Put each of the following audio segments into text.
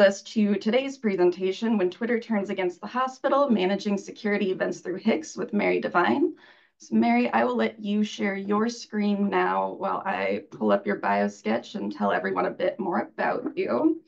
us to today's presentation, When Twitter Turns Against the Hospital, Managing Security Events Through HICS with Mary Devine. So Mary, I will let you share your screen now while I pull up your bio sketch and tell everyone a bit more about you.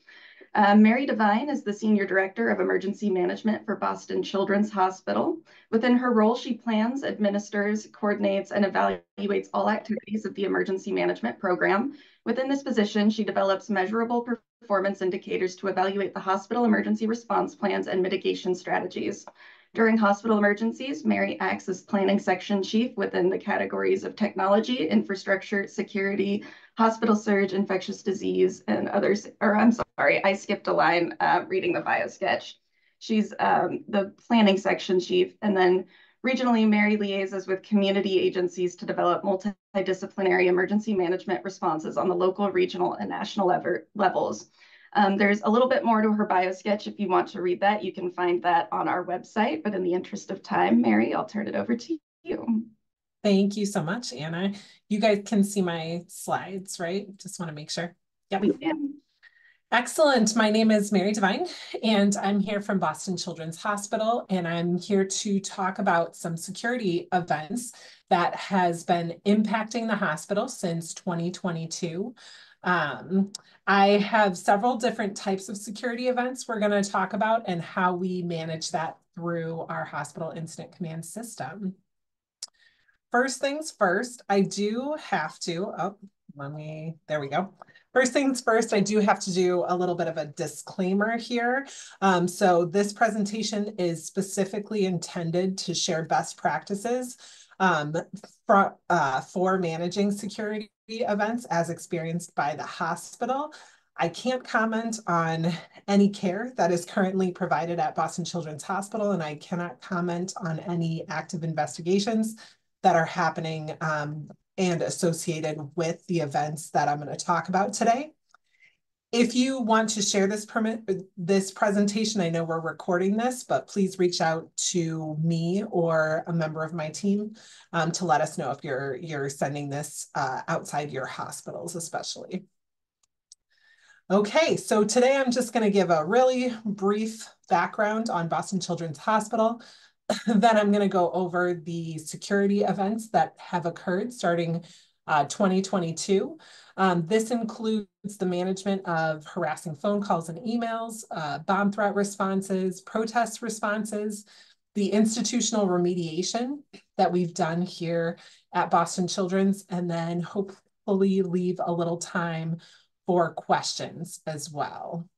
Uh, Mary Devine is the Senior Director of Emergency Management for Boston Children's Hospital. Within her role, she plans, administers, coordinates, and evaluates all activities of the Emergency Management Program. Within this position, she develops measurable performance indicators to evaluate the hospital emergency response plans and mitigation strategies. During hospital emergencies, Mary acts as planning section chief within the categories of technology, infrastructure, security, hospital surge, infectious disease, and others. Or I'm sorry, I skipped a line uh, reading the bio sketch. She's um, the planning section chief. And then regionally, Mary liaises with community agencies to develop multidisciplinary emergency management responses on the local, regional, and national levels. Um, there's a little bit more to her bio sketch. If you want to read that, you can find that on our website. But in the interest of time, Mary, I'll turn it over to you. Thank you so much, Anna. You guys can see my slides, right? Just want to make sure. Yeah, we can. Excellent. My name is Mary Devine, and I'm here from Boston Children's Hospital, and I'm here to talk about some security events that has been impacting the hospital since 2022. Um, I have several different types of security events we're going to talk about and how we manage that through our hospital incident command system. First things first, I do have to, oh, let me, there we go. First things first, I do have to do a little bit of a disclaimer here. Um, so this presentation is specifically intended to share best practices um, for, uh, for managing security events as experienced by the hospital. I can't comment on any care that is currently provided at Boston Children's Hospital, and I cannot comment on any active investigations that are happening um, and associated with the events that I'm going to talk about today. If you want to share this permit, this presentation, I know we're recording this, but please reach out to me or a member of my team um, to let us know if you're you're sending this uh, outside your hospitals, especially. Okay, so today I'm just going to give a really brief background on Boston Children's Hospital. then I'm going to go over the security events that have occurred starting uh, 2022. Um, this includes the management of harassing phone calls and emails, uh, bomb threat responses, protest responses, the institutional remediation that we've done here at Boston Children's, and then hopefully leave a little time for questions as well.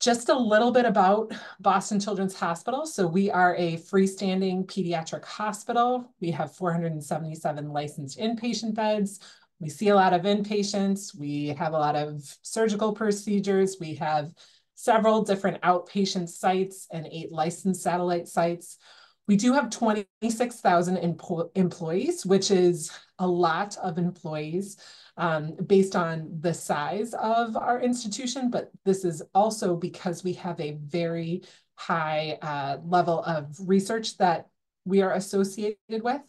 Just a little bit about Boston Children's Hospital. So we are a freestanding pediatric hospital. We have 477 licensed inpatient beds. We see a lot of inpatients. We have a lot of surgical procedures. We have several different outpatient sites and eight licensed satellite sites. We do have 26,000 employees, which is a lot of employees um, based on the size of our institution, but this is also because we have a very high uh, level of research that we are associated with.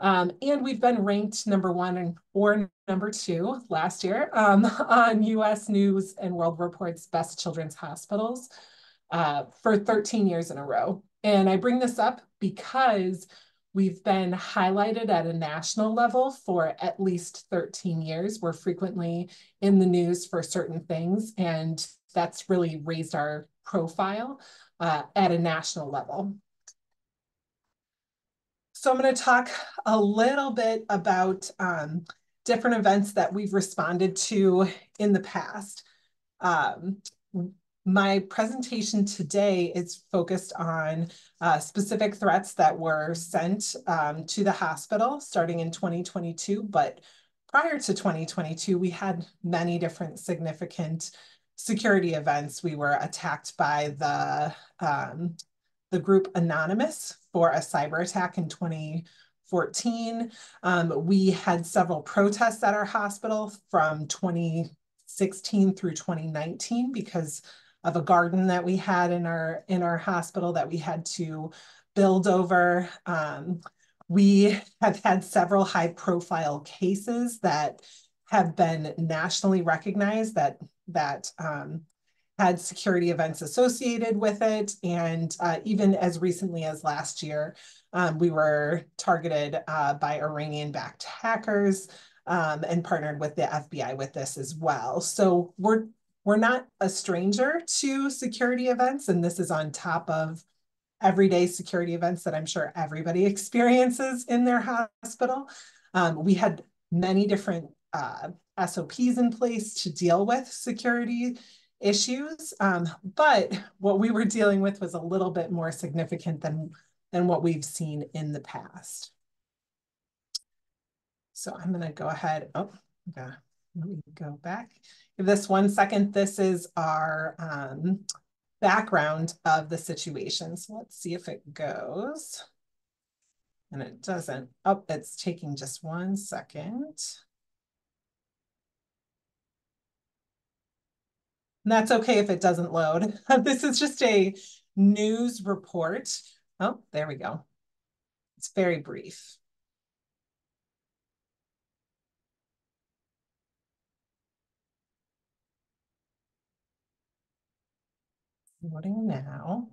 Um, and we've been ranked number one or number two last year um, on US News and World Report's Best Children's Hospitals uh, for 13 years in a row. And I bring this up because We've been highlighted at a national level for at least 13 years. We're frequently in the news for certain things, and that's really raised our profile uh, at a national level. So I'm going to talk a little bit about um, different events that we've responded to in the past. Um, my presentation today is focused on uh, specific threats that were sent um, to the hospital starting in 2022, but prior to 2022, we had many different significant security events. We were attacked by the, um, the group Anonymous for a cyber attack in 2014. Um, we had several protests at our hospital from 2016 through 2019 because of a garden that we had in our in our hospital that we had to build over. Um, we have had several high profile cases that have been nationally recognized that that um, had security events associated with it. And uh, even as recently as last year, um, we were targeted uh, by Iranian backed hackers um, and partnered with the FBI with this as well. So we're we're not a stranger to security events, and this is on top of everyday security events that I'm sure everybody experiences in their hospital. Um, we had many different uh, SOPs in place to deal with security issues. Um, but what we were dealing with was a little bit more significant than, than what we've seen in the past. So I'm going to go ahead. Oh, yeah. Let me go back. Give this one second. This is our um, background of the situation. So let's see if it goes. And it doesn't. Oh, it's taking just one second. And that's okay if it doesn't load. this is just a news report. Oh, there we go. It's very brief. Loading now.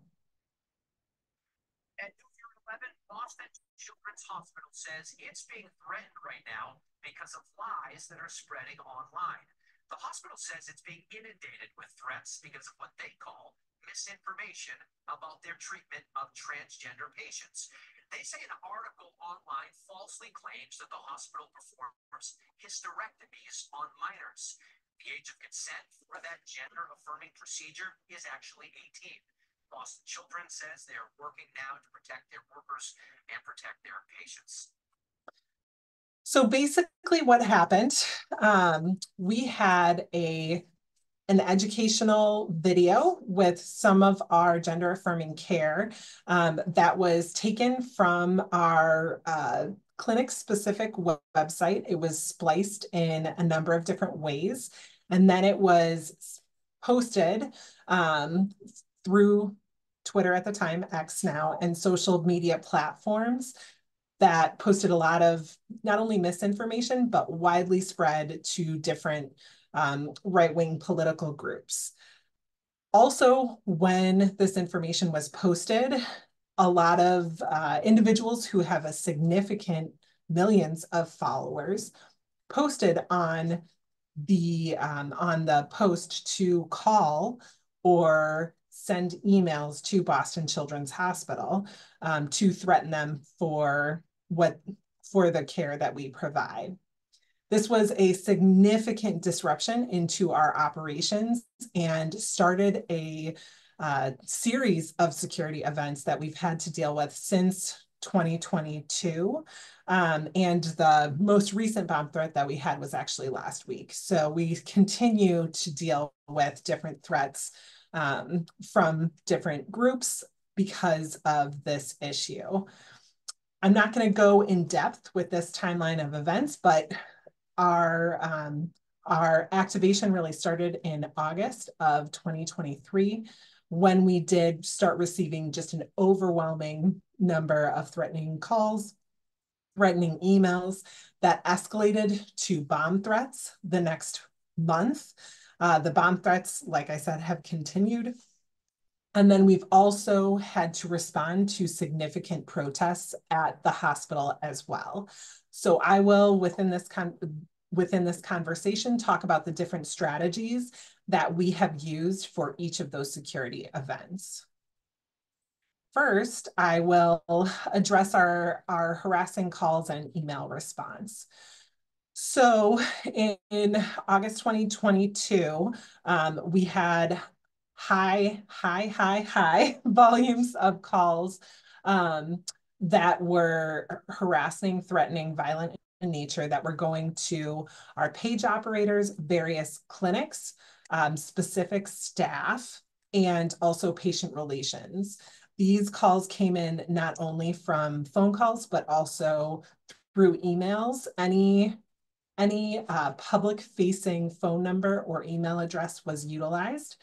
At New Year 11, Boston Children's Hospital says it's being threatened right now because of lies that are spreading online. The hospital says it's being inundated with threats because of what they call misinformation about their treatment of transgender patients. They say an article online falsely claims that the hospital performs hysterectomies on minors. The age of consent for that gender affirming procedure is actually 18. Boston Children says they're working now to protect their workers and protect their patients. So basically what happened, um, we had a an educational video with some of our gender affirming care um, that was taken from our uh, clinic specific website. It was spliced in a number of different ways. And then it was posted um, through Twitter at the time, X now, and social media platforms that posted a lot of not only misinformation, but widely spread to different um, right-wing political groups. Also, when this information was posted, a lot of uh, individuals who have a significant millions of followers posted on the um, on the post to call or send emails to Boston Children's Hospital um, to threaten them for what for the care that we provide. This was a significant disruption into our operations and started a uh, series of security events that we've had to deal with since 2022. Um, and the most recent bomb threat that we had was actually last week. So we continue to deal with different threats um, from different groups because of this issue. I'm not going to go in depth with this timeline of events, but our um, our activation really started in August of 2023 when we did start receiving just an overwhelming number of threatening calls, threatening emails that escalated to bomb threats the next month. Uh, the bomb threats, like I said, have continued and then we've also had to respond to significant protests at the hospital as well. So I will, within this within this conversation, talk about the different strategies that we have used for each of those security events. First, I will address our, our harassing calls and email response. So in, in August 2022, um, we had high, high, high, high volumes of calls um, that were harassing, threatening, violent in nature that were going to our page operators, various clinics, um, specific staff, and also patient relations. These calls came in not only from phone calls, but also through emails. Any any uh, public facing phone number or email address was utilized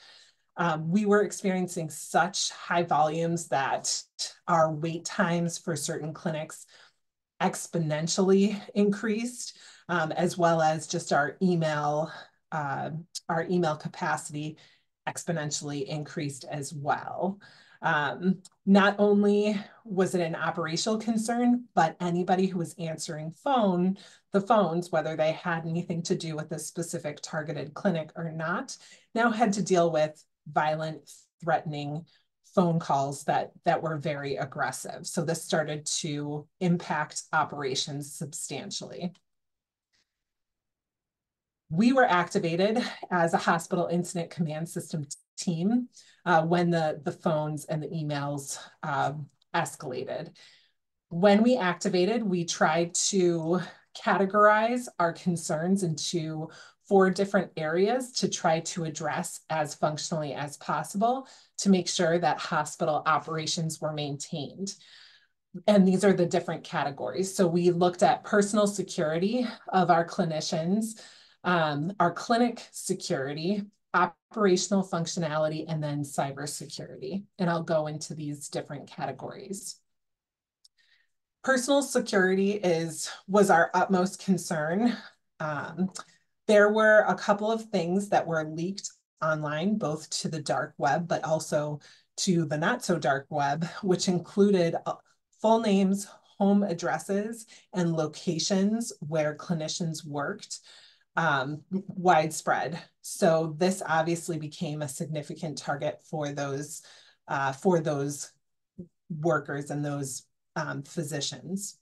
um, we were experiencing such high volumes that our wait times for certain clinics exponentially increased, um, as well as just our email uh, our email capacity exponentially increased as well. Um, not only was it an operational concern, but anybody who was answering phone, the phones, whether they had anything to do with a specific targeted clinic or not, now had to deal with violent, threatening phone calls that that were very aggressive. So this started to impact operations substantially. We were activated as a hospital incident command system team uh, when the, the phones and the emails um, escalated. When we activated, we tried to categorize our concerns into four different areas to try to address as functionally as possible to make sure that hospital operations were maintained. And these are the different categories. So we looked at personal security of our clinicians, um, our clinic security, operational functionality, and then cybersecurity. And I'll go into these different categories. Personal security is was our utmost concern. Um, there were a couple of things that were leaked online, both to the dark web, but also to the not so dark web, which included uh, full names, home addresses, and locations where clinicians worked um, widespread. So this obviously became a significant target for those uh, for those workers and those um, physicians.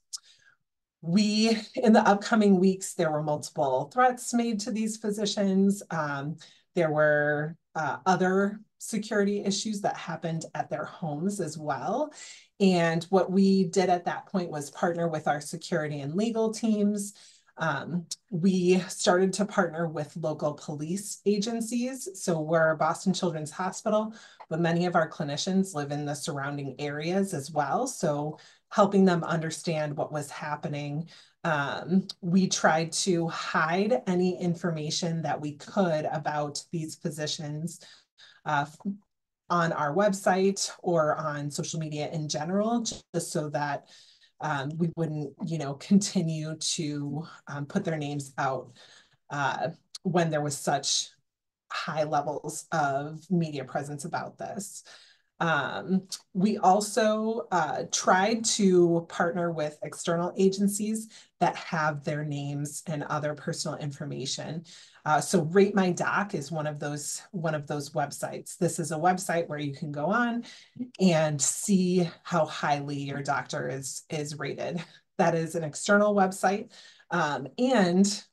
We, in the upcoming weeks, there were multiple threats made to these physicians. Um, there were uh, other security issues that happened at their homes as well. And what we did at that point was partner with our security and legal teams um, we started to partner with local police agencies. So we're Boston Children's Hospital, but many of our clinicians live in the surrounding areas as well. So helping them understand what was happening. Um, we tried to hide any information that we could about these physicians uh, on our website or on social media in general, just so that um, we wouldn't, you know, continue to um, put their names out uh, when there was such high levels of media presence about this. Um, we also uh, tried to partner with external agencies that have their names and other personal information. Uh, so Rate My Doc is one of those one of those websites. This is a website where you can go on and see how highly your doctor is is rated. That is an external website, um, and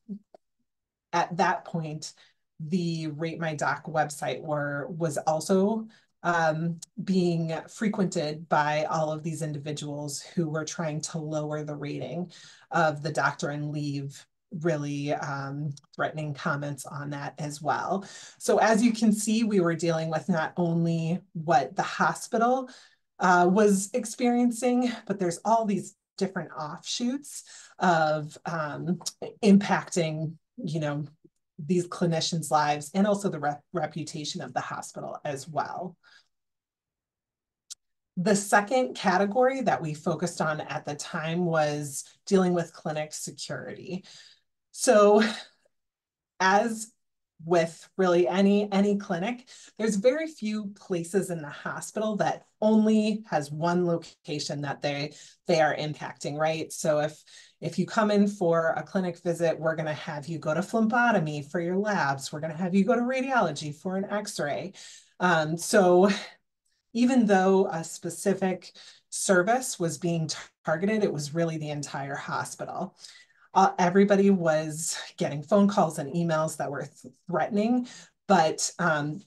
at that point, the Rate My Doc website were was also um, being frequented by all of these individuals who were trying to lower the rating of the doctor and leave really um, threatening comments on that as well. So as you can see, we were dealing with not only what the hospital uh, was experiencing, but there's all these different offshoots of um, impacting, you know, these clinicians' lives and also the rep reputation of the hospital as well. The second category that we focused on at the time was dealing with clinic security. So as with really any any clinic there's very few places in the hospital that only has one location that they they are impacting right so if if you come in for a clinic visit we're going to have you go to phlebotomy for your labs we're going to have you go to radiology for an x-ray um, so even though a specific service was being targeted it was really the entire hospital uh, everybody was getting phone calls and emails that were th threatening. But um,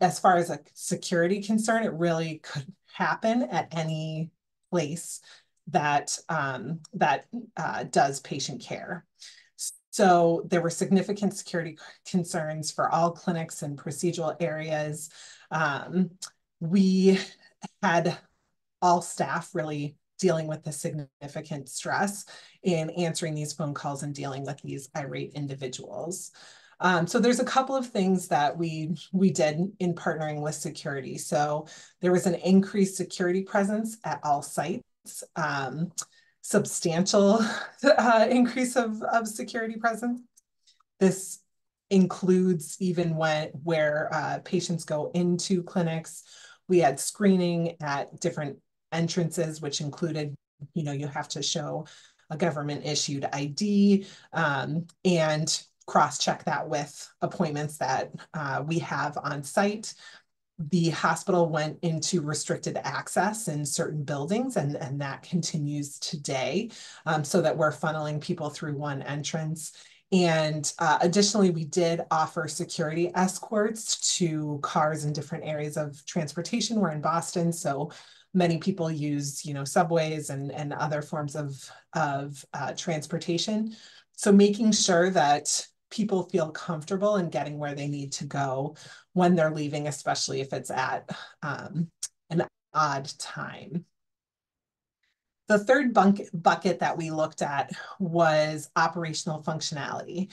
as far as a security concern, it really could happen at any place that um, that uh, does patient care. So there were significant security concerns for all clinics and procedural areas. Um, we had all staff really dealing with the significant stress in answering these phone calls and dealing with these irate individuals. Um, so there's a couple of things that we we did in partnering with security. So there was an increased security presence at all sites, um, substantial uh, increase of, of security presence. This includes even when where uh, patients go into clinics. We had screening at different entrances, which included, you know, you have to show a government issued ID um, and cross check that with appointments that uh, we have on site. The hospital went into restricted access in certain buildings, and, and that continues today um, so that we're funneling people through one entrance. And uh, additionally, we did offer security escorts to cars in different areas of transportation. We're in Boston, so many people use, you know, subways and, and other forms of, of uh, transportation. So making sure that people feel comfortable in getting where they need to go when they're leaving, especially if it's at um, an odd time. The third bunk bucket that we looked at was operational functionality.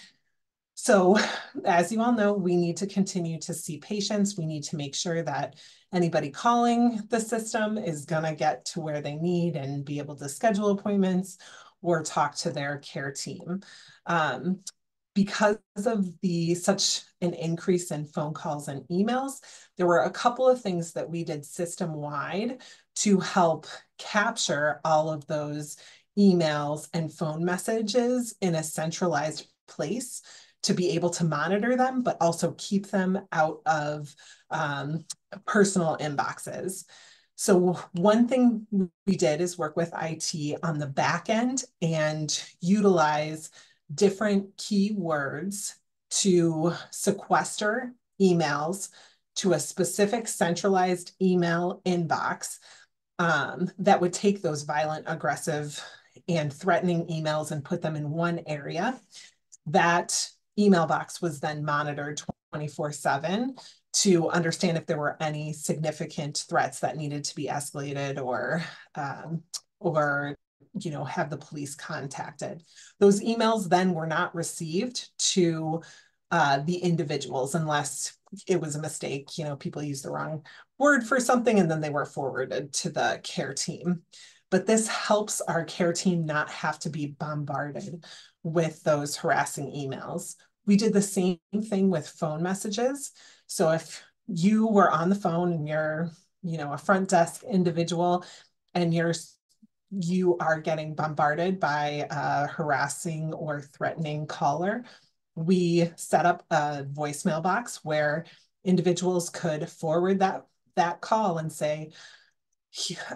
So as you all know, we need to continue to see patients. We need to make sure that anybody calling the system is gonna get to where they need and be able to schedule appointments or talk to their care team. Um, because of the such an increase in phone calls and emails, there were a couple of things that we did system wide to help capture all of those emails and phone messages in a centralized place to be able to monitor them, but also keep them out of um, personal inboxes. So one thing we did is work with IT on the back end and utilize different keywords to sequester emails to a specific centralized email inbox um, that would take those violent, aggressive, and threatening emails and put them in one area. That email box was then monitored 24 7 to understand if there were any significant threats that needed to be escalated or um, or you know, have the police contacted. Those emails then were not received to uh, the individuals unless it was a mistake. You know, people used the wrong word for something and then they were forwarded to the care team. But this helps our care team not have to be bombarded with those harassing emails. We did the same thing with phone messages. So if you were on the phone and you're, you know, a front desk individual and you're you are getting bombarded by a harassing or threatening caller, we set up a voicemail box where individuals could forward that, that call and say,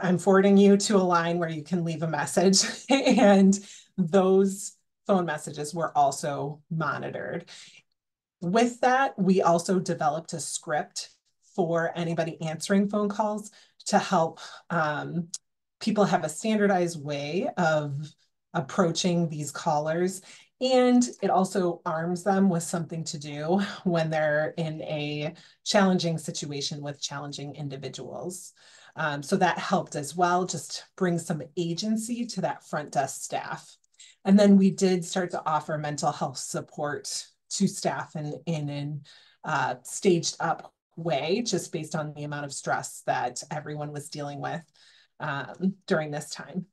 I'm forwarding you to a line where you can leave a message. and those phone messages were also monitored. With that, we also developed a script for anybody answering phone calls to help um, people have a standardized way of approaching these callers and it also arms them with something to do when they're in a challenging situation with challenging individuals. Um, so that helped as well, just bring some agency to that front desk staff. And then we did start to offer mental health support to staff in, in an uh, staged up way, just based on the amount of stress that everyone was dealing with um, during this time.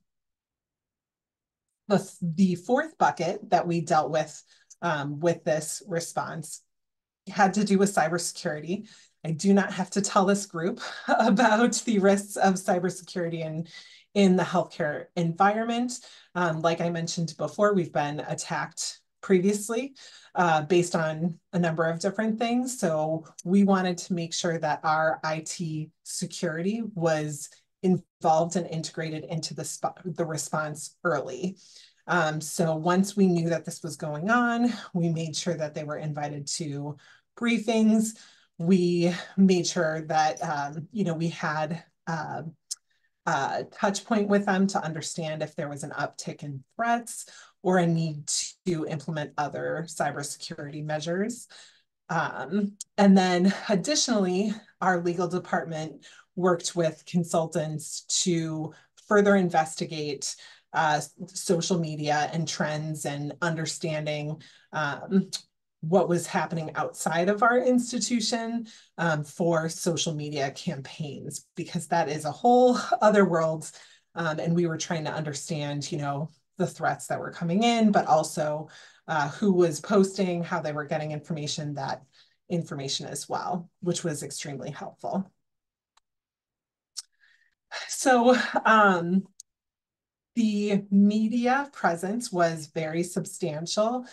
The, the fourth bucket that we dealt with um, with this response had to do with cybersecurity. I do not have to tell this group about the risks of cybersecurity in, in the healthcare environment. Um, like I mentioned before, we've been attacked previously uh, based on a number of different things. So we wanted to make sure that our IT security was involved and integrated into the, the response early. Um, so once we knew that this was going on, we made sure that they were invited to briefings. We made sure that, um, you know, we had uh, a touch point with them to understand if there was an uptick in threats or a need to implement other cybersecurity measures. Um, and then additionally, our legal department worked with consultants to further investigate uh, social media and trends and understanding um, what was happening outside of our institution um, for social media campaigns, because that is a whole other world. Um, and we were trying to understand, you know, the threats that were coming in, but also uh, who was posting, how they were getting information, that information as well, which was extremely helpful. So um, the media presence was very substantial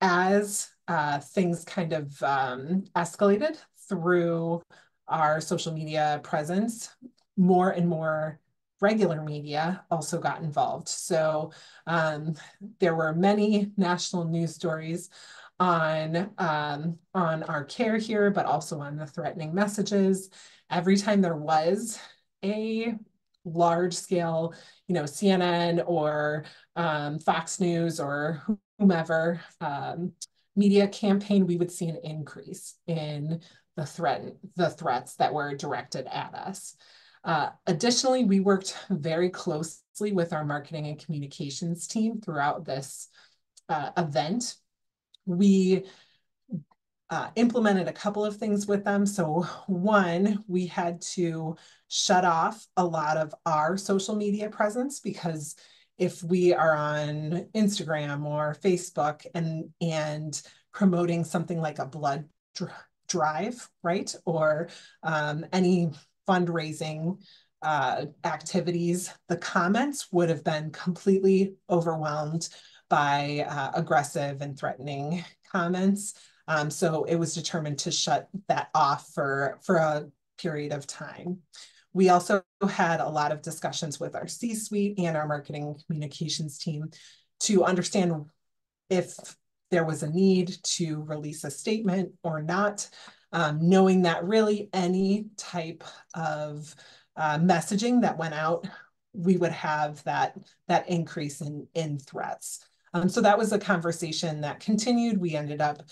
as uh, things kind of um, escalated through our social media presence. More and more regular media also got involved. So um, there were many national news stories on um, on our care here, but also on the threatening messages. Every time there was a large scale, you know, CNN or um, Fox News or whomever um, media campaign, we would see an increase in the threat, the threats that were directed at us. Uh, additionally, we worked very closely with our marketing and communications team throughout this uh, event. We uh, implemented a couple of things with them. So one, we had to shut off a lot of our social media presence because if we are on Instagram or Facebook and and promoting something like a blood dr drive, right, or um, any fundraising uh, activities, the comments would have been completely overwhelmed by uh, aggressive and threatening comments. Um, so it was determined to shut that off for, for a period of time. We also had a lot of discussions with our C-suite and our marketing communications team to understand if there was a need to release a statement or not, um, knowing that really any type of uh, messaging that went out, we would have that, that increase in, in threats. Um, so that was a conversation that continued. We ended up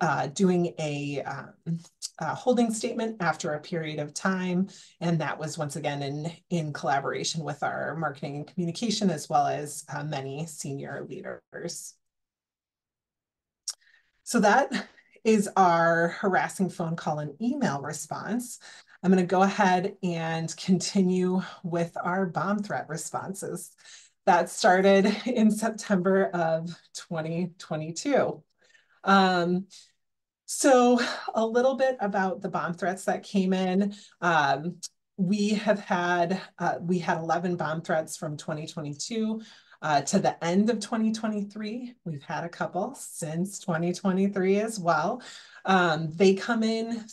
uh, doing a, um, a, holding statement after a period of time. And that was once again in, in collaboration with our marketing and communication, as well as uh, many senior leaders. So that is our harassing phone call and email response. I'm going to go ahead and continue with our bomb threat responses. That started in September of 2022. Um, so a little bit about the bomb threats that came in. Um, we have had, uh, we had 11 bomb threats from 2022 uh, to the end of 2023. We've had a couple since 2023 as well. Um, they come in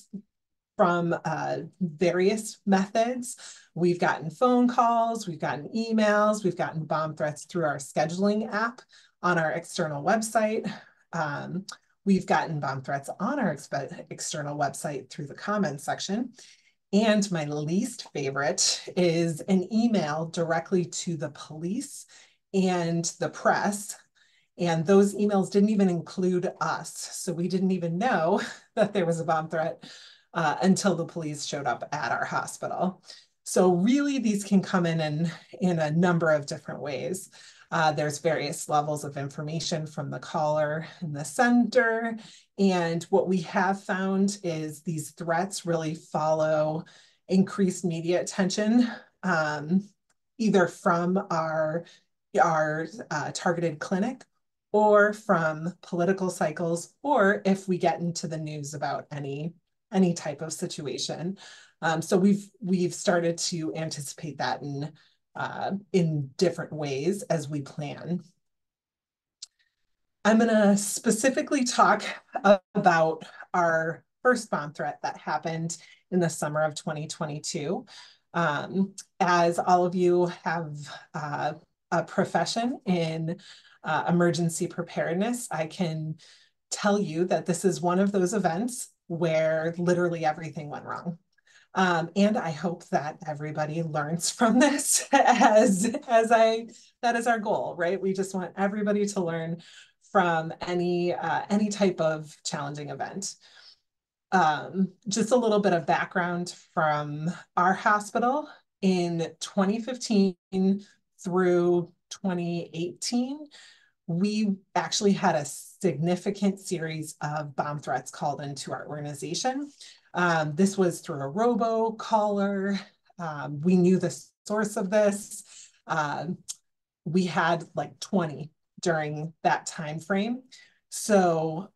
from uh, various methods. We've gotten phone calls, we've gotten emails, we've gotten bomb threats through our scheduling app on our external website. Um, we've gotten bomb threats on our external website through the comments section. And my least favorite is an email directly to the police and the press. And those emails didn't even include us. So we didn't even know that there was a bomb threat uh, until the police showed up at our hospital. So really these can come in in, in a number of different ways. Uh, there's various levels of information from the caller and the sender. And what we have found is these threats really follow increased media attention, um, either from our, our uh, targeted clinic or from political cycles, or if we get into the news about any, any type of situation. Um, so we've, we've started to anticipate that and uh, in different ways as we plan. I'm going to specifically talk about our first bomb threat that happened in the summer of 2022. Um, as all of you have uh, a profession in uh, emergency preparedness, I can tell you that this is one of those events where literally everything went wrong. Um, and I hope that everybody learns from this as, as I, that is our goal, right? We just want everybody to learn from any, uh, any type of challenging event. Um, just a little bit of background from our hospital in 2015 through 2018, we actually had a significant series of bomb threats called into our organization. Um, this was through a robo caller. Um, we knew the source of this. Um, we had like 20 during that time frame. So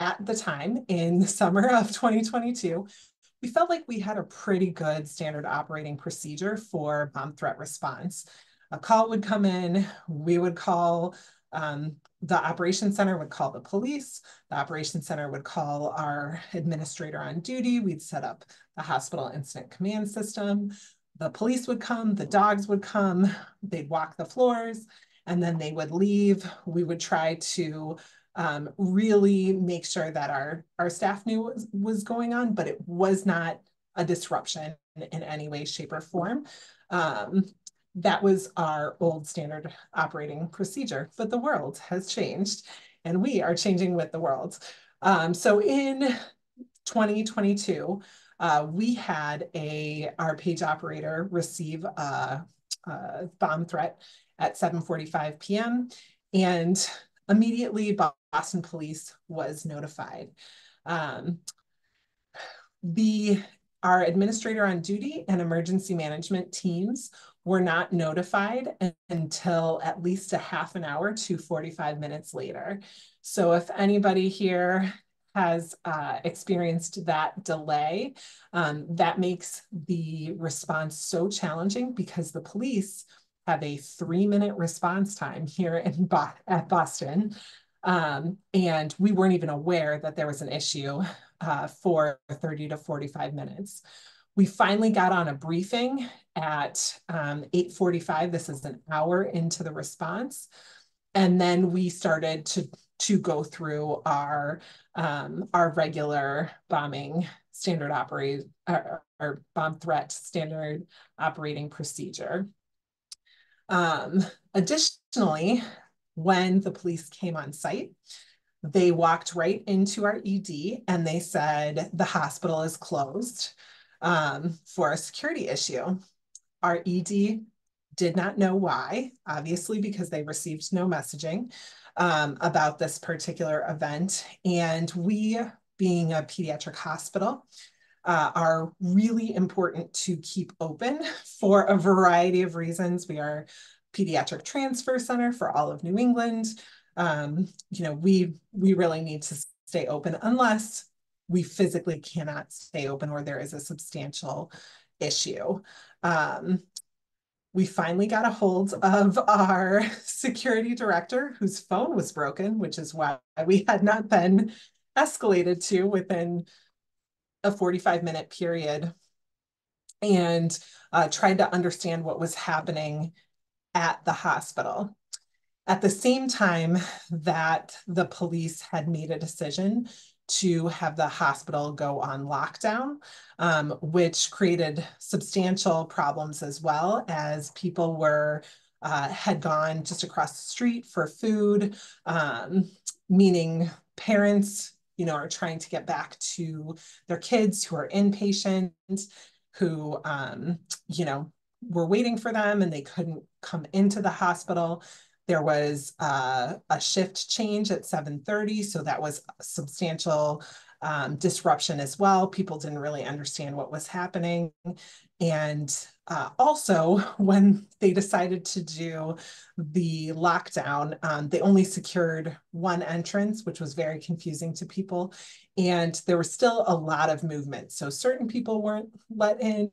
at the time in the summer of 2022, we felt like we had a pretty good standard operating procedure for bomb threat response. A call would come in, we would call um, the operations center would call the police. The operations center would call our administrator on duty. We'd set up the hospital incident command system. The police would come, the dogs would come, they'd walk the floors, and then they would leave. We would try to um, really make sure that our, our staff knew what was, going on, but it was not a disruption in any way, shape, or form. Um, that was our old standard operating procedure, but the world has changed and we are changing with the world. Um, so in 2022, uh, we had a our page operator receive a, a bomb threat at 7:45 p.m. and immediately Boston Police was notified. Um, the our administrator on duty and emergency management teams were not notified until at least a half an hour to 45 minutes later. So if anybody here has uh, experienced that delay, um, that makes the response so challenging because the police have a three minute response time here in Bo at Boston. Um, and we weren't even aware that there was an issue uh, for 30 to 45 minutes. We finally got on a briefing at um, 8.45. This is an hour into the response. And then we started to, to go through our, um, our regular bombing standard operate, our, our bomb threat standard operating procedure. Um, additionally, when the police came on site, they walked right into our ED and they said the hospital is closed um, for a security issue. Our ED did not know why, obviously, because they received no messaging um, about this particular event. And we, being a pediatric hospital, uh, are really important to keep open for a variety of reasons. We are pediatric transfer center for all of New England. Um, you know, we we really need to stay open unless we physically cannot stay open or there is a substantial issue. Um, we finally got a hold of our security director whose phone was broken, which is why we had not been escalated to within a 45 minute period and uh, tried to understand what was happening at the hospital. At the same time that the police had made a decision to have the hospital go on lockdown, um, which created substantial problems as well as people were uh, had gone just across the street for food, um, meaning parents, you know, are trying to get back to their kids who are inpatient, who, um, you know, were waiting for them and they couldn't come into the hospital. There was uh, a shift change at 7.30, so that was substantial um, disruption as well. People didn't really understand what was happening. And uh, also, when they decided to do the lockdown, um, they only secured one entrance, which was very confusing to people. And there was still a lot of movement. So certain people weren't let in,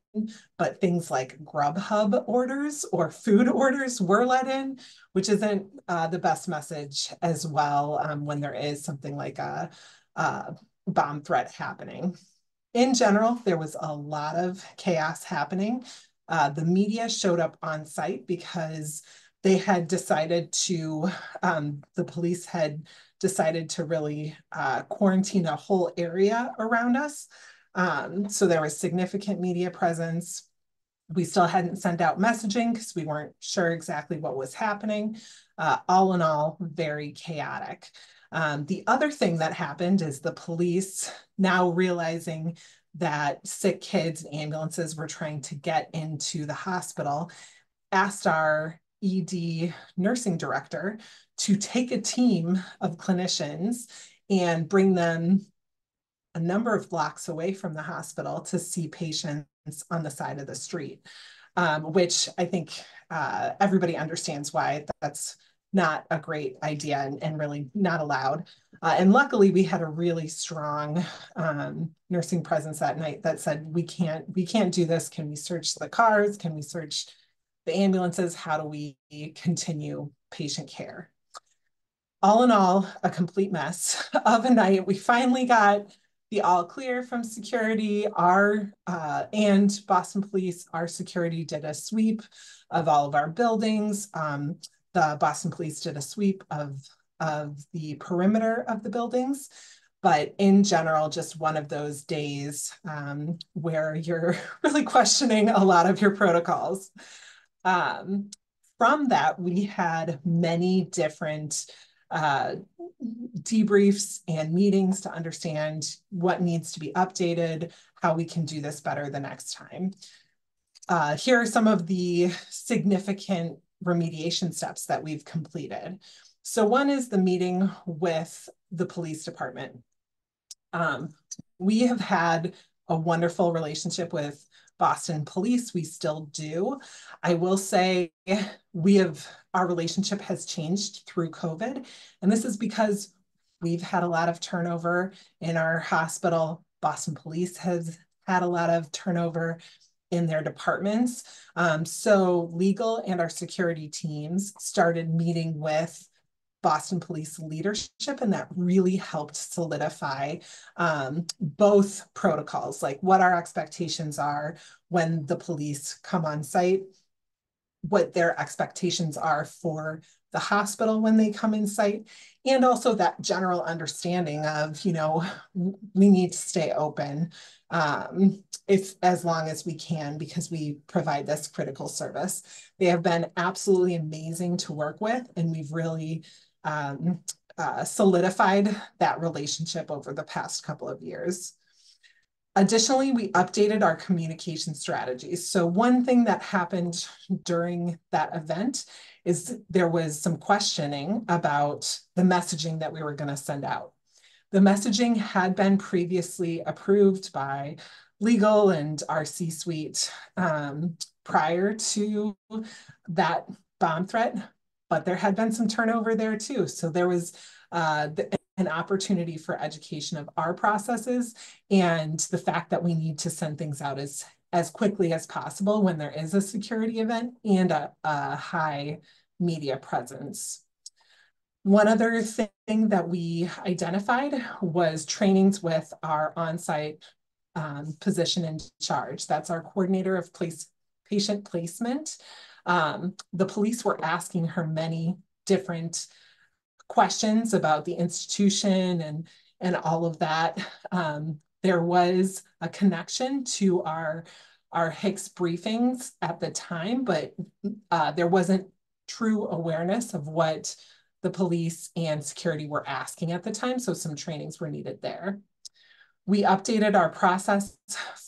but things like Grubhub orders or food orders were let in, which isn't uh, the best message as well um, when there is something like a, a bomb threat happening. In general, there was a lot of chaos happening. Uh, the media showed up on site because they had decided to, um, the police had decided to really uh, quarantine a whole area around us. Um, so there was significant media presence. We still hadn't sent out messaging because we weren't sure exactly what was happening. Uh, all in all, very chaotic. Um, the other thing that happened is the police now realizing that sick kids and ambulances were trying to get into the hospital asked our ED nursing director to take a team of clinicians and bring them a number of blocks away from the hospital to see patients on the side of the street. um, which I think uh, everybody understands why that's not a great idea and, and really not allowed. Uh, and luckily, we had a really strong um, nursing presence that night that said, "We can't, we can't do this. Can we search the cars? Can we search the ambulances? How do we continue patient care?" All in all, a complete mess of a night. We finally got the all clear from security. Our uh, and Boston Police, our security did a sweep of all of our buildings. Um, the Boston Police did a sweep of, of the perimeter of the buildings. But in general, just one of those days um, where you're really questioning a lot of your protocols. Um, from that, we had many different uh, debriefs and meetings to understand what needs to be updated, how we can do this better the next time. Uh, here are some of the significant remediation steps that we've completed. So one is the meeting with the police department. Um, we have had a wonderful relationship with Boston Police. We still do. I will say we have, our relationship has changed through COVID. And this is because we've had a lot of turnover in our hospital. Boston Police has had a lot of turnover in their departments. Um, so legal and our security teams started meeting with Boston Police leadership, and that really helped solidify um, both protocols, like what our expectations are when the police come on site, what their expectations are for the hospital when they come in site, and also that general understanding of, you know, we need to stay open um, if as long as we can because we provide this critical service. They have been absolutely amazing to work with, and we've really um, uh, solidified that relationship over the past couple of years. Additionally, we updated our communication strategies. So one thing that happened during that event is there was some questioning about the messaging that we were going to send out. The messaging had been previously approved by legal and our C-suite um, prior to that bomb threat, but there had been some turnover there too. So there was uh, the, an opportunity for education of our processes and the fact that we need to send things out as, as quickly as possible when there is a security event and a, a high media presence. One other thing that we identified was trainings with our on-site um, position in charge. That's our coordinator of place, patient placement. Um, the police were asking her many different questions about the institution and, and all of that. Um, there was a connection to our, our HICS briefings at the time, but uh, there wasn't true awareness of what the police and security were asking at the time. So some trainings were needed there. We updated our process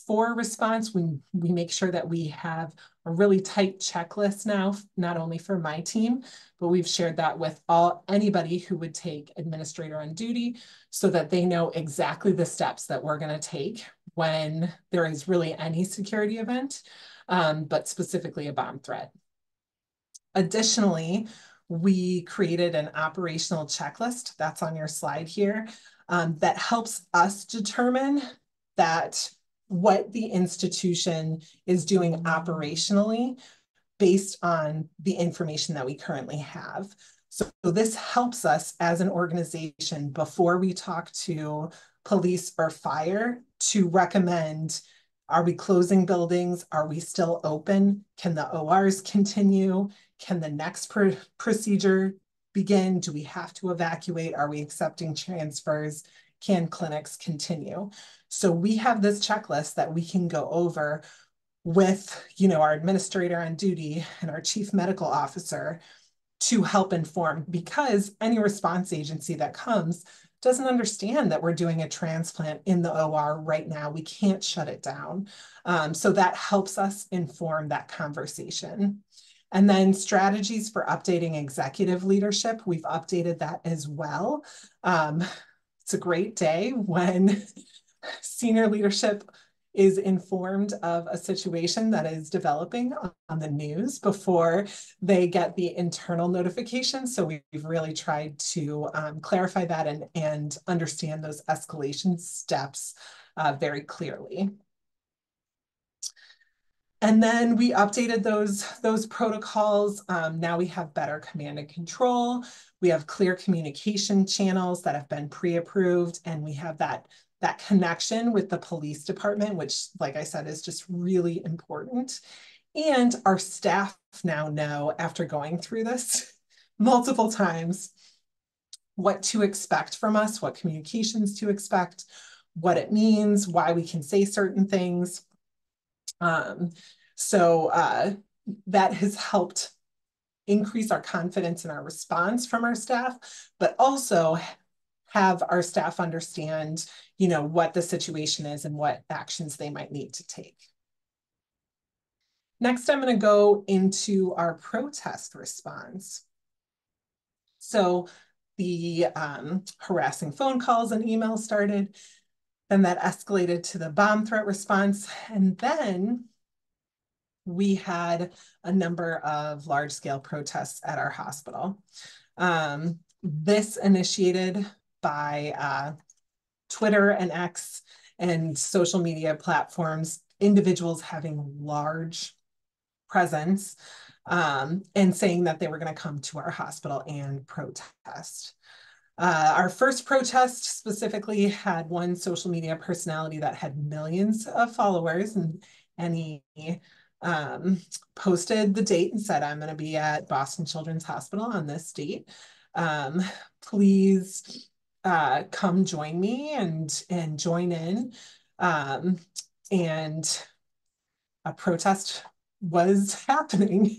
for response. We, we make sure that we have a really tight checklist now, not only for my team, but we've shared that with all anybody who would take administrator on duty so that they know exactly the steps that we're going to take when there is really any security event, um, but specifically a bomb threat. Additionally, we created an operational checklist that's on your slide here um, that helps us determine that what the institution is doing operationally based on the information that we currently have. So, this helps us as an organization before we talk to police or fire to recommend are we closing buildings? Are we still open? Can the ORs continue? Can the next pr procedure begin? Do we have to evacuate? Are we accepting transfers? Can clinics continue? So we have this checklist that we can go over with, you know, our administrator on duty and our chief medical officer to help inform because any response agency that comes doesn't understand that we're doing a transplant in the OR right now. We can't shut it down. Um, so that helps us inform that conversation. And then strategies for updating executive leadership, we've updated that as well. Um, it's a great day when senior leadership is informed of a situation that is developing on the news before they get the internal notification. So we've really tried to um, clarify that and, and understand those escalation steps uh, very clearly. And then we updated those, those protocols. Um, now we have better command and control. We have clear communication channels that have been pre-approved, and we have that, that connection with the police department, which, like I said, is just really important. And our staff now know, after going through this multiple times, what to expect from us, what communications to expect, what it means, why we can say certain things. Um, so uh, that has helped increase our confidence in our response from our staff, but also have our staff understand, you know, what the situation is and what actions they might need to take. Next, I'm going to go into our protest response. So the um, harassing phone calls and emails started, then that escalated to the bomb threat response, and then we had a number of large scale protests at our hospital. Um, this initiated by uh, Twitter and X and social media platforms, individuals having large presence um, and saying that they were going to come to our hospital and protest. Uh, our first protest specifically had one social media personality that had millions of followers and he um, posted the date and said, I'm going to be at Boston Children's Hospital on this date. Um, please uh, come join me and, and join in. Um, and a protest was happening.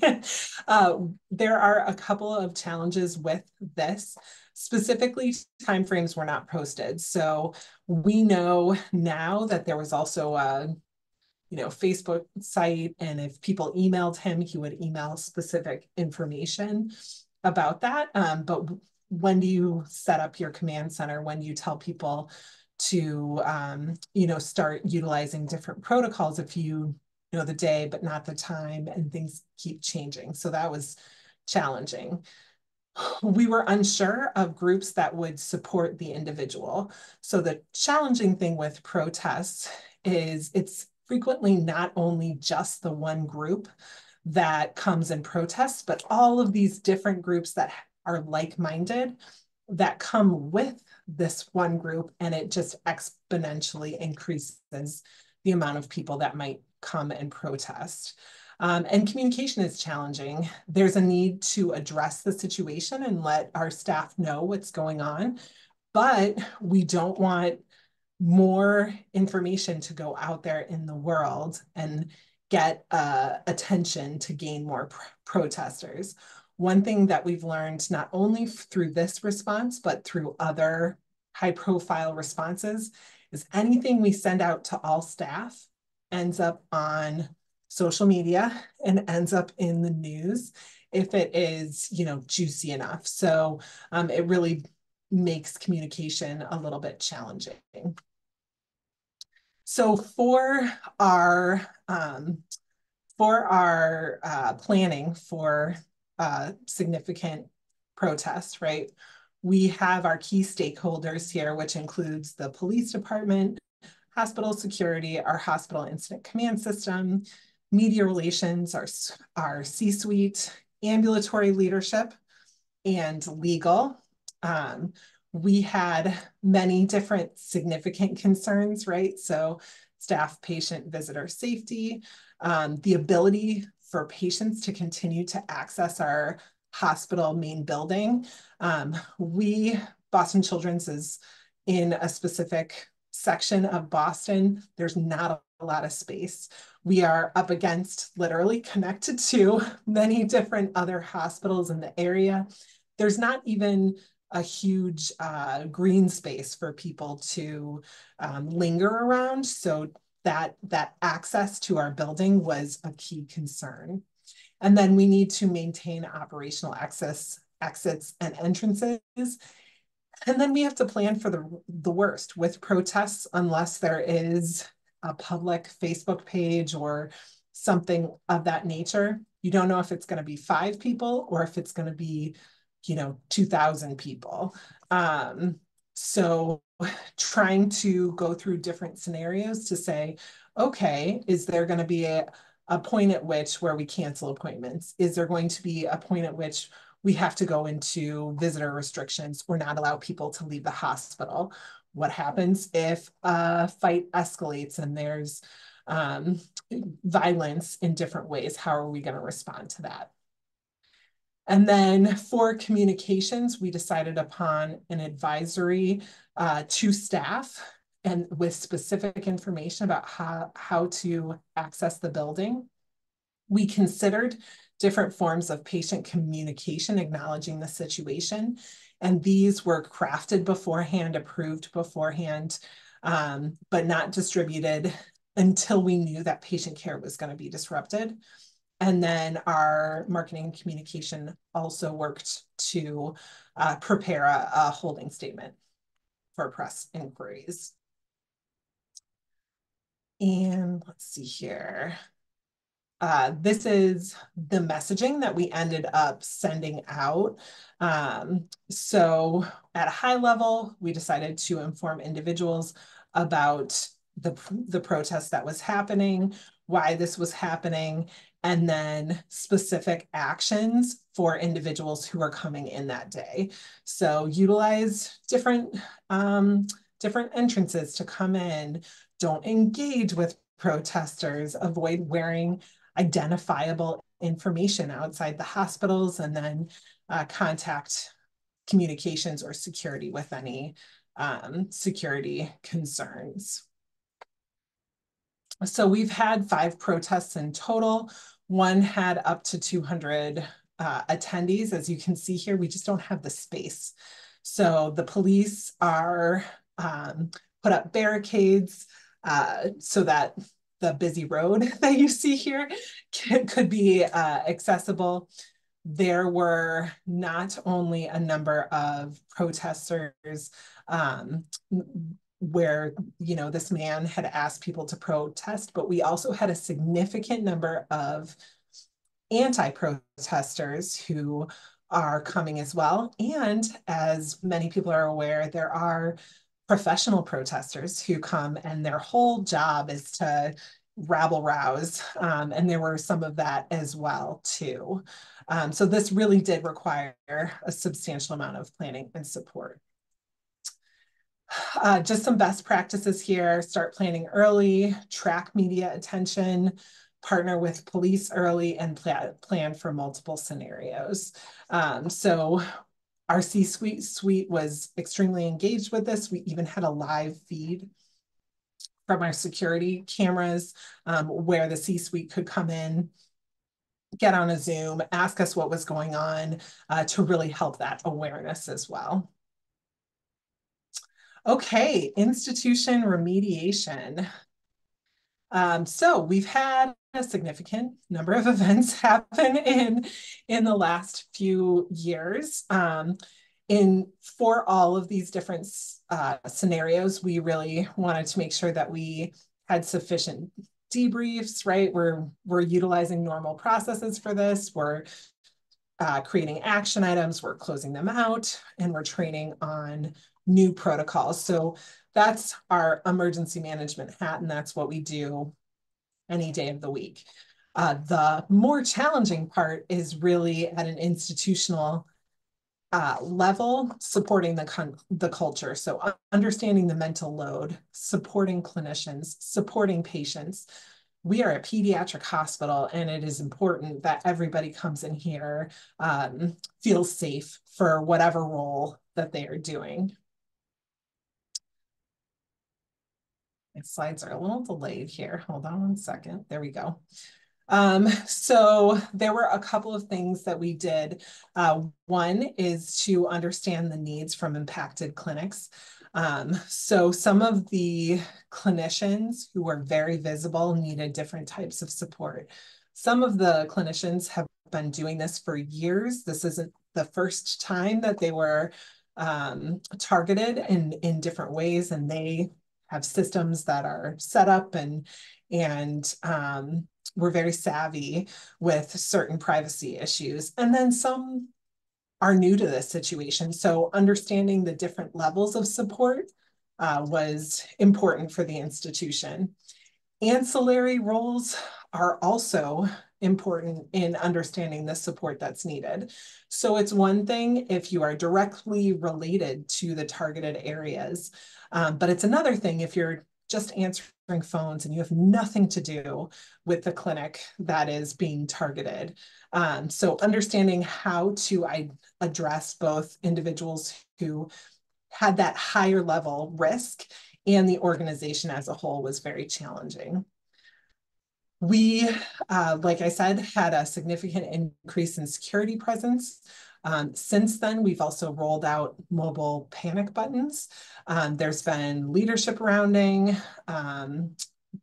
uh, there are a couple of challenges with this. Specifically, timeframes were not posted. So we know now that there was also a you know, Facebook site. And if people emailed him, he would email specific information about that. Um, but when do you set up your command center? When do you tell people to, um, you know, start utilizing different protocols if you know the day, but not the time and things keep changing. So that was challenging. We were unsure of groups that would support the individual. So the challenging thing with protests is it's frequently not only just the one group that comes and protests, but all of these different groups that are like-minded that come with this one group and it just exponentially increases the amount of people that might come and protest. Um, and communication is challenging. There's a need to address the situation and let our staff know what's going on, but we don't want more information to go out there in the world and get uh, attention to gain more pr protesters. One thing that we've learned not only through this response, but through other high profile responses is anything we send out to all staff ends up on social media and ends up in the news if it is, you know, juicy enough. So um, it really makes communication a little bit challenging. So for our um, for our uh, planning for uh, significant protest, right? We have our key stakeholders here, which includes the police department, hospital security, our hospital incident command system, media relations, our, our C-suite, ambulatory leadership, and legal. Um, we had many different significant concerns, right? So staff, patient, visitor safety, um, the ability for patients to continue to access our hospital main building. Um, we, Boston Children's is in a specific section of Boston. There's not a lot of space. We are up against, literally connected to many different other hospitals in the area. There's not even a huge uh, green space for people to um, linger around. So that, that access to our building was a key concern. And then we need to maintain operational access, exits and entrances. And then we have to plan for the, the worst with protests unless there is a public Facebook page or something of that nature, you don't know if it's going to be five people or if it's going to be, you know, 2000 people. Um, so trying to go through different scenarios to say, okay, is there going to be a, a point at which where we cancel appointments? Is there going to be a point at which we have to go into visitor restrictions or not allow people to leave the hospital? What happens if a fight escalates and there's um, violence in different ways? How are we going to respond to that? And then for communications, we decided upon an advisory uh, to staff and with specific information about how, how to access the building. We considered different forms of patient communication acknowledging the situation. And these were crafted beforehand, approved beforehand, um, but not distributed until we knew that patient care was going to be disrupted. And then our marketing and communication also worked to uh, prepare a, a holding statement for press inquiries. And let's see here. Uh, this is the messaging that we ended up sending out. Um, so at a high level, we decided to inform individuals about the, the protest that was happening, why this was happening, and then specific actions for individuals who are coming in that day. So utilize different um, different entrances to come in. Don't engage with protesters. Avoid wearing identifiable information outside the hospitals, and then uh, contact communications or security with any um, security concerns. So we've had five protests in total. One had up to 200 uh, attendees. As you can see here, we just don't have the space. So the police are um, put up barricades uh, so that the busy road that you see here could be uh, accessible. There were not only a number of protesters um, where you know this man had asked people to protest but we also had a significant number of anti-protesters who are coming as well and as many people are aware there are professional protesters who come and their whole job is to rabble rouse um, and there were some of that as well too. Um, so this really did require a substantial amount of planning and support. Uh, just some best practices here, start planning early, track media attention, partner with police early and plan, plan for multiple scenarios. Um, so our C-suite suite was extremely engaged with this. We even had a live feed from our security cameras um, where the C-suite could come in, get on a Zoom, ask us what was going on uh, to really help that awareness as well. Okay, institution remediation. Um, so we've had a significant number of events happen in, in the last few years. Um, in for all of these different uh, scenarios, we really wanted to make sure that we had sufficient debriefs, right? We're, we're utilizing normal processes for this. We're uh, creating action items, we're closing them out, and we're training on new protocols. So that's our emergency management hat, and that's what we do any day of the week. Uh, the more challenging part is really at an institutional uh, level, supporting the, the culture. So understanding the mental load, supporting clinicians, supporting patients. We are a pediatric hospital and it is important that everybody comes in here, um, feels safe for whatever role that they are doing. My slides are a little delayed here. Hold on one second. There we go. Um, so there were a couple of things that we did. Uh, one is to understand the needs from impacted clinics. Um, so some of the clinicians who were very visible needed different types of support. Some of the clinicians have been doing this for years. This isn't the first time that they were um, targeted in, in different ways and they have systems that are set up and and um, we're very savvy with certain privacy issues. And then some are new to this situation. So understanding the different levels of support uh, was important for the institution. Ancillary roles are also important in understanding the support that's needed. So it's one thing if you are directly related to the targeted areas, um, but it's another thing if you're just answering phones and you have nothing to do with the clinic that is being targeted. Um, so understanding how to I, address both individuals who had that higher level risk and the organization as a whole was very challenging. We, uh, like I said, had a significant increase in security presence. Um, since then, we've also rolled out mobile panic buttons. Um, there's been leadership rounding, um,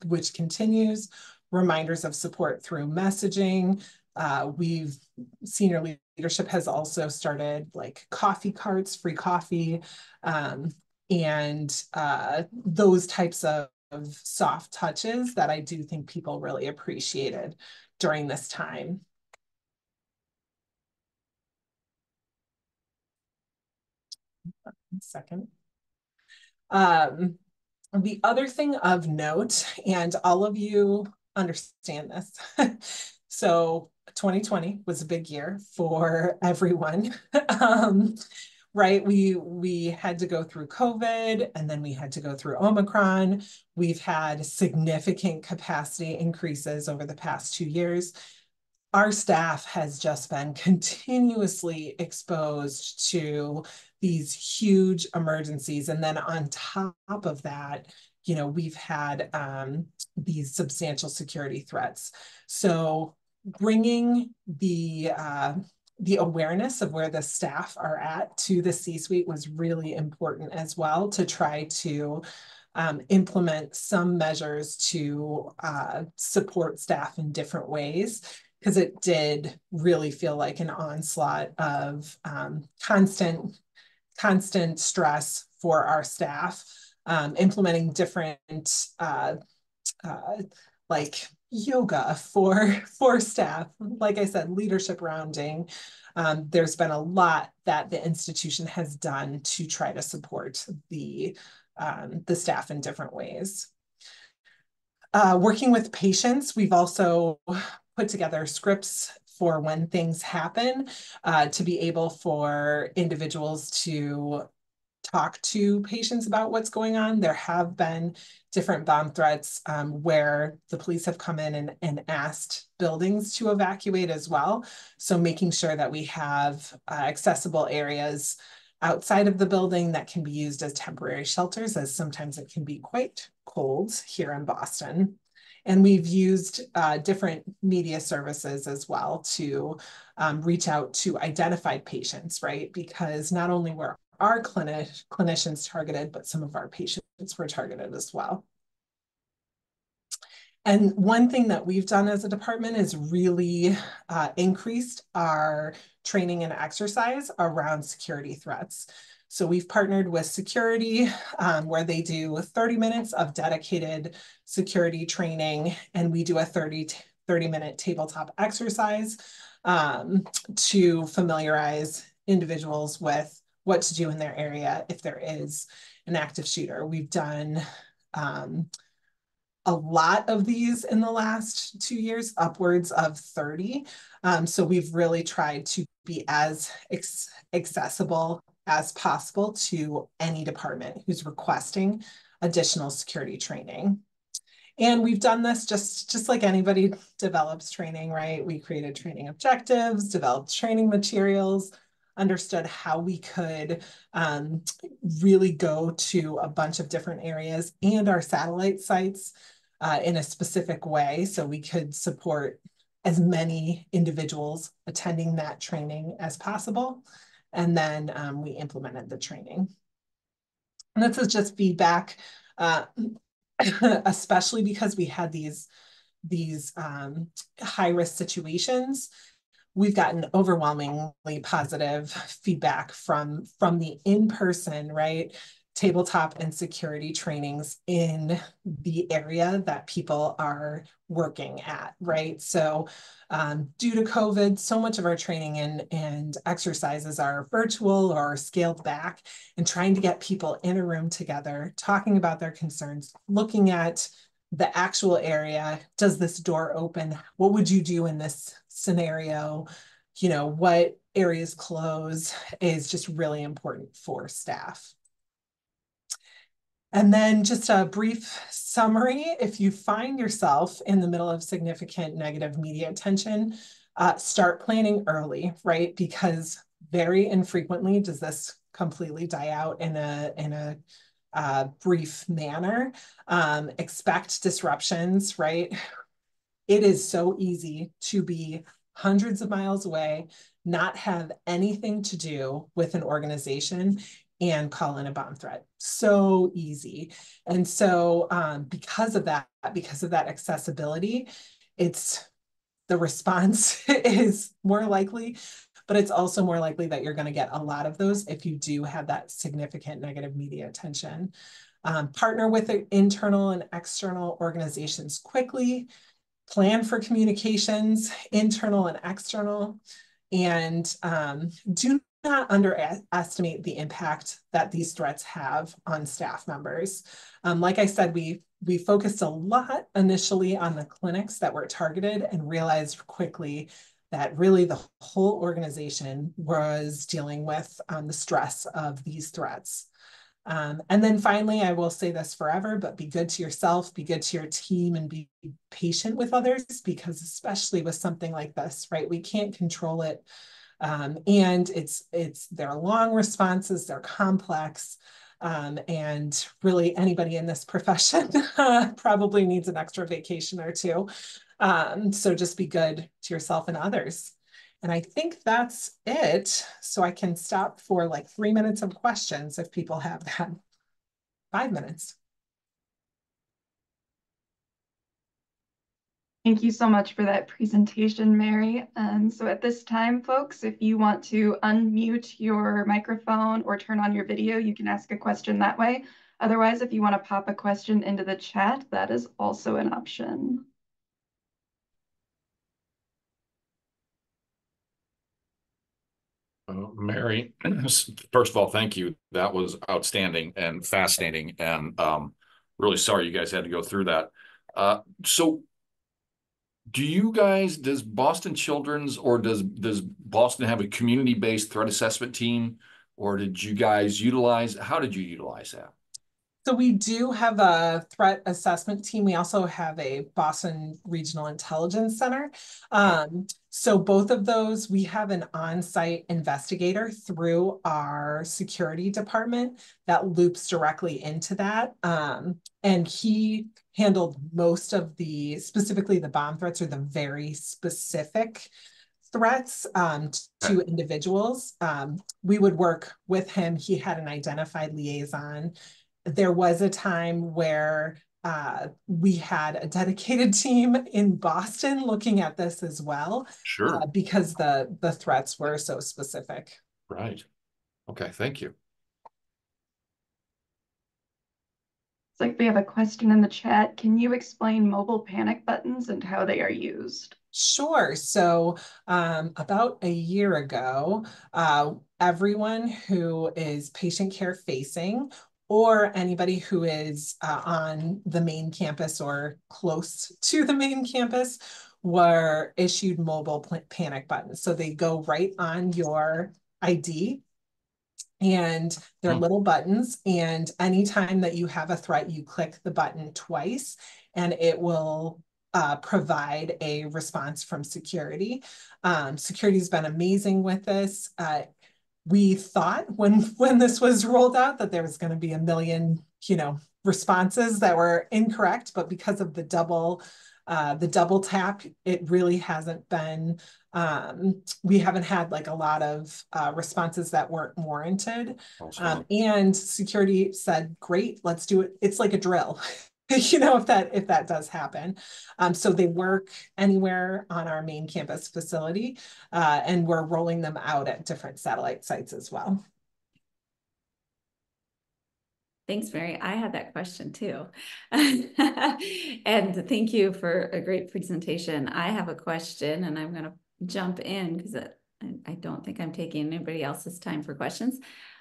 which continues, reminders of support through messaging. Uh, we've senior leadership has also started like coffee carts, free coffee, um, and uh, those types of, of soft touches that I do think people really appreciated during this time. Second. Um, the other thing of note, and all of you understand this, so 2020 was a big year for everyone. um, right? We we had to go through covid and then we had to go through omicron. We've had significant capacity increases over the past two years. Our staff has just been continuously exposed to these huge emergencies. And then on top of that you know we've had um, these substantial security threats. So bringing the uh, the awareness of where the staff are at to the C-suite was really important as well to try to um, implement some measures to uh, support staff in different ways. Because it did really feel like an onslaught of um, constant constant stress for our staff um, implementing different uh, uh, like yoga for for staff. Like i said leadership rounding. Um, there's been a lot that the institution has done to try to support the um, the staff in different ways. Uh, working with patients we've also put together scripts for when things happen uh, to be able for individuals to talk to patients about what's going on. There have been different bomb threats um, where the police have come in and, and asked buildings to evacuate as well. So making sure that we have uh, accessible areas outside of the building that can be used as temporary shelters, as sometimes it can be quite cold here in Boston. And we've used uh, different media services as well to um, reach out to identified patients, right? Because not only were our clinic, clinicians targeted, but some of our patients were targeted as well. And one thing that we've done as a department is really uh, increased our training and exercise around security threats. So we've partnered with security um, where they do 30 minutes of dedicated security training and we do a 30, 30 minute tabletop exercise um, to familiarize individuals with what to do in their area if there is an active shooter. We've done um, a lot of these in the last two years, upwards of 30. Um, so we've really tried to be as accessible as possible to any department who's requesting additional security training. And we've done this just, just like anybody develops training, right? We created training objectives, developed training materials, understood how we could um, really go to a bunch of different areas and our satellite sites uh, in a specific way so we could support as many individuals attending that training as possible. And then um, we implemented the training. And this is just feedback, uh, especially because we had these, these um, high risk situations we've gotten overwhelmingly positive feedback from from the in-person right tabletop and security trainings in the area that people are working at, right? So um, due to COVID, so much of our training and, and exercises are virtual or scaled back and trying to get people in a room together, talking about their concerns, looking at the actual area. Does this door open? What would you do in this scenario? You know, what areas close is just really important for staff. And then just a brief summary, if you find yourself in the middle of significant negative media attention, uh, start planning early, right? Because very infrequently does this completely die out in a, in a uh, brief manner. Um, expect disruptions, right? It is so easy to be hundreds of miles away, not have anything to do with an organization and call in a bomb threat. So easy. And so um, because of that, because of that accessibility, it's the response is more likely, but it's also more likely that you're going to get a lot of those if you do have that significant negative media attention. Um, partner with internal and external organizations quickly, plan for communications, internal and external, and um, do not underestimate the impact that these threats have on staff members. Um, like I said, we we focused a lot initially on the clinics that were targeted and realized quickly that really the whole organization was dealing with um, the stress of these threats. Um, and then finally, I will say this forever, but be good to yourself, be good to your team, and be patient with others because, especially with something like this, right? We can't control it. Um, and it's it's they're long responses, they're complex. Um, and really anybody in this profession probably needs an extra vacation or two. Um, so just be good to yourself and others. And I think that's it. So I can stop for like three minutes of questions if people have that. Five minutes. Thank you so much for that presentation, Mary. Um, so at this time, folks, if you want to unmute your microphone or turn on your video, you can ask a question that way. Otherwise, if you want to pop a question into the chat, that is also an option. Mary, first of all, thank you. That was outstanding and fascinating, and um, really sorry you guys had to go through that. Uh, so, do you guys, does Boston Children's or does does Boston have a community-based threat assessment team, or did you guys utilize? How did you utilize that? So we do have a threat assessment team. We also have a Boston Regional Intelligence Center. Um, so both of those, we have an on-site investigator through our security department that loops directly into that. Um, and he handled most of the, specifically the bomb threats or the very specific threats um, to individuals. Um, we would work with him. He had an identified liaison there was a time where uh, we had a dedicated team in Boston looking at this as well. Sure. Uh, because the the threats were so specific. Right. Okay. Thank you. It's like we have a question in the chat. Can you explain mobile panic buttons and how they are used? Sure. So um, about a year ago, uh, everyone who is patient care facing or anybody who is uh, on the main campus or close to the main campus were issued mobile panic buttons. So they go right on your ID and they're hmm. little buttons. And anytime that you have a threat, you click the button twice and it will uh, provide a response from security. Um, security has been amazing with this. Uh, we thought when when this was rolled out that there was going to be a million you know responses that were incorrect but because of the double uh, the double tap it really hasn't been um, we haven't had like a lot of uh, responses that weren't warranted. Awesome. um, and security said great let's do it. It's like a drill you know, if that if that does happen. Um, so they work anywhere on our main campus facility, uh, and we're rolling them out at different satellite sites as well. thanks, Mary. I had that question too. and thank you for a great presentation. I have a question and I'm going to jump in because I don't think I'm taking anybody else's time for questions.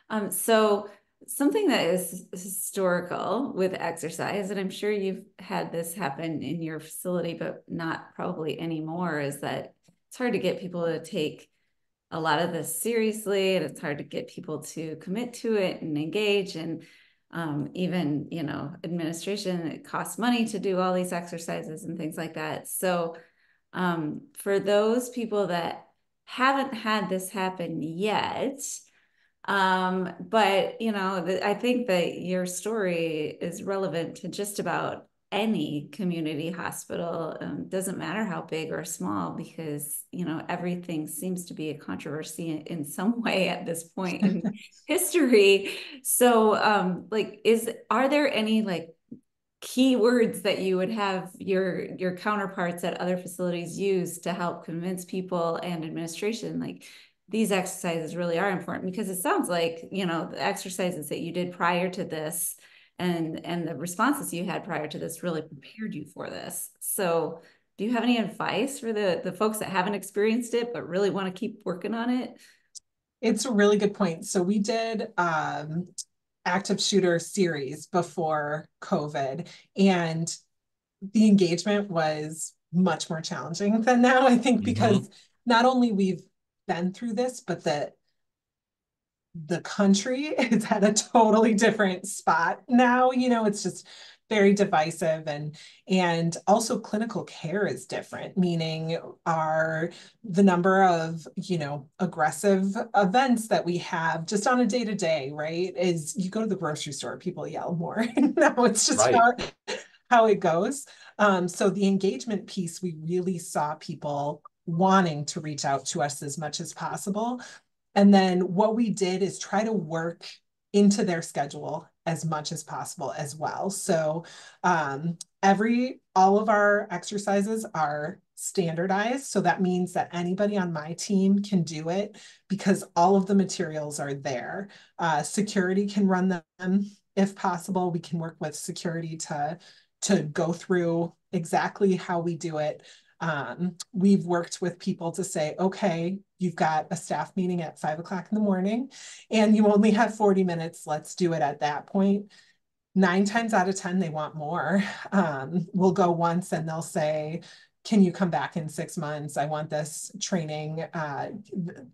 Um, so something that is historical with exercise, and I'm sure you've had this happen in your facility, but not probably anymore, is that it's hard to get people to take a lot of this seriously, and it's hard to get people to commit to it and engage. And um, even, you know, administration, it costs money to do all these exercises and things like that. So um, for those people that haven't had this happen yet, um, but you know, the, I think that your story is relevant to just about any community hospital. Um, doesn't matter how big or small, because you know everything seems to be a controversy in, in some way at this point in history. So, um, like, is are there any like keywords that you would have your your counterparts at other facilities use to help convince people and administration like these exercises really are important because it sounds like you know the exercises that you did prior to this and and the responses you had prior to this really prepared you for this so do you have any advice for the the folks that haven't experienced it but really want to keep working on it it's a really good point so we did um active shooter series before covid and the engagement was much more challenging than now i think mm-hmm. because mm-hmm. not only we've been through this, but that the country is at a totally different spot now. You know, it's just very divisive and and also clinical care is different meaning our the number of you know aggressive events that we have just on a day to day right is you go to the grocery store people yell more now it's just right. how, how it goes um, so the engagement piece we really saw people wanting to reach out to us as much as possible. And then what we did is try to work into their schedule as much as possible as well. So um, every all of our exercises are standardized. So that means that anybody on my team can do it because all of the materials are there. Uh, security can run them if possible. We can work with security to to go through exactly how we do it. Um, we've worked with people to say, okay, you've got a staff meeting at five o'clock in the morning and you only have 40 minutes. Let's do it at that point. Nine times out of 10, they want more. Um, we'll go once and they'll say, can you come back in six months? I want this training. Uh,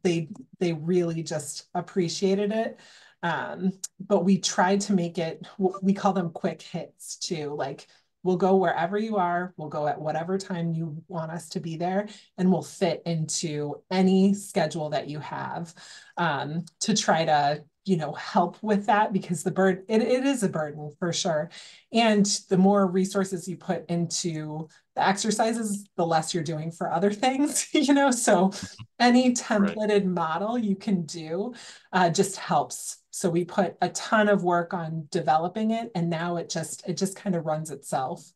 they, they really just appreciated it. Um, but we tried to make it, we call them quick hits too. Like We'll go wherever you are. We'll go at whatever time you want us to be there, and we'll fit into any schedule that you have um, to try to you know help with that because the burden it, it is a burden for sure and the more resources you put into the exercises the less you're doing for other things you know so any templated right. model you can do uh, just helps so we put a ton of work on developing it and now it just it just kind of runs itself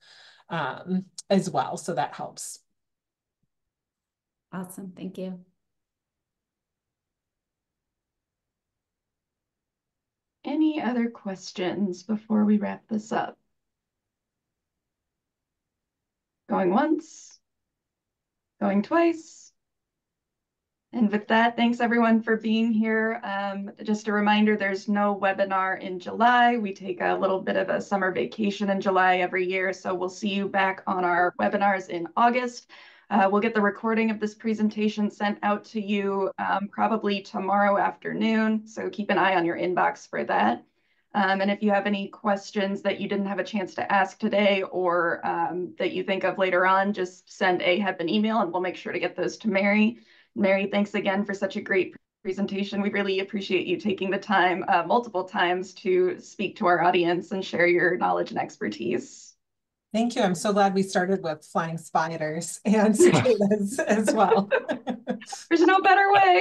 um, as well so that helps awesome thank you Any other questions before we wrap this up? Going once, going twice. And with that, thanks everyone for being here. Um, just a reminder, there's no webinar in July. We take a little bit of a summer vacation in July every year. So we'll see you back on our webinars in August. Uh, we'll get the recording of this presentation sent out to you um, probably tomorrow afternoon, so keep an eye on your inbox for that. Um, and if you have any questions that you didn't have a chance to ask today or um, that you think of later on, just send AHEPP an email and we'll make sure to get those to Mary. Mary, thanks again for such a great presentation. We really appreciate you taking the time uh, multiple times to speak to our audience and share your knowledge and expertise. Thank you. I'm so glad we started with flying spiders and cicadas as well. There's no better way.